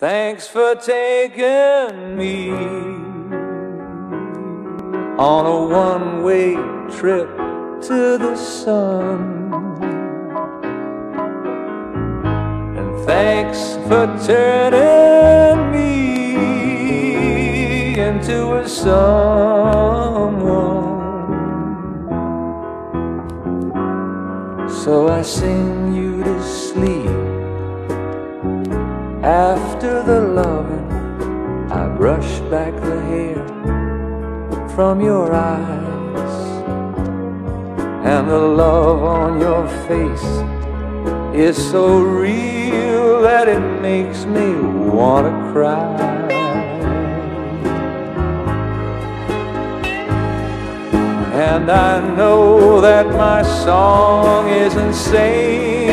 Thanks for taking me on a one way trip to the sun. And thanks for turning me into a someone. So I sing you to sleep after the loving, I brush back the hair from your eyes. And the love on your face is so real that it makes me want to cry. And I know that my song isn't saying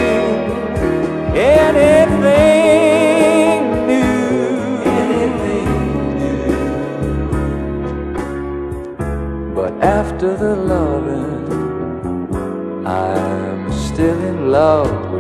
But after the loving, I'm still in love.